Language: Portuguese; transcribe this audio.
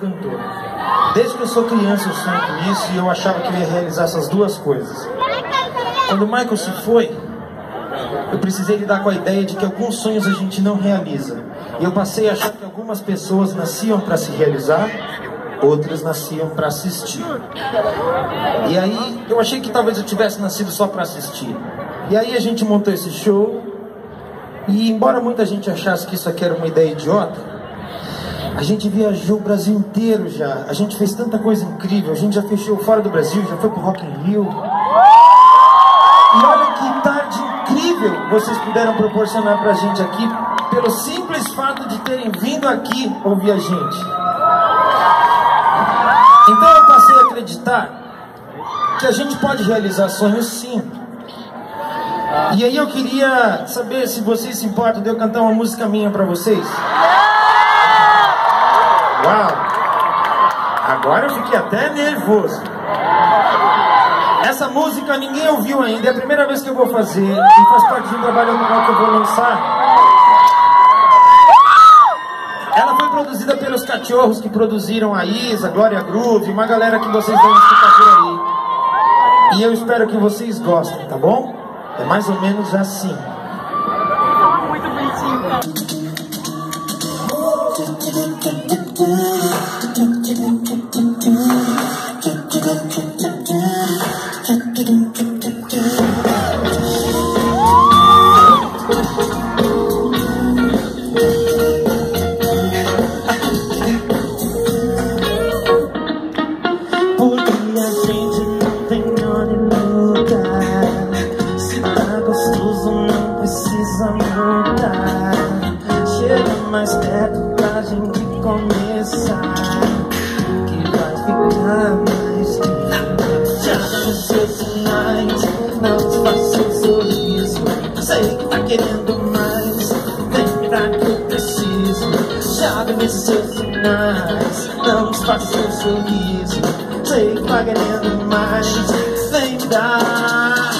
cantor. Desde que eu sou criança eu sonho com isso e eu achava que eu ia realizar essas duas coisas. Quando o Michael se foi, eu precisei lidar com a ideia de que alguns sonhos a gente não realiza. E eu passei a achar que algumas pessoas nasciam para se realizar, outras nasciam para assistir. E aí eu achei que talvez eu tivesse nascido só para assistir. E aí a gente montou esse show. E embora muita gente achasse que isso aqui era uma ideia idiota, a gente viajou o Brasil inteiro já. A gente fez tanta coisa incrível. A gente já fechou fora do Brasil, já foi pro Rock in Rio. E olha que tarde incrível vocês puderam proporcionar pra gente aqui, pelo simples fato de terem vindo aqui ouvir a gente. Então eu passei a acreditar que a gente pode realizar sonhos sim. E aí eu queria saber se vocês se importam de eu cantar uma música minha pra vocês. Uau! Agora eu fiquei até nervoso. Essa música ninguém ouviu ainda, é a primeira vez que eu vou fazer e faz parte de um trabalho autoral que eu vou lançar. Ela foi produzida pelos cachorros que produziram a Isa, Glória Groove, uma galera que vocês vão escutar por aí. E eu espero que vocês gostem, tá bom? É mais ou menos assim. Muito bonitinho. Mais perto pra gente começar. Que vai ficar mais. Já os seus sinais, não desfaça o sorriso. Sei que tá querendo mais, vem pra que eu preciso. Já vi seus sinais, não desfaça o sorriso. Sei que tá querendo mais, vem dar.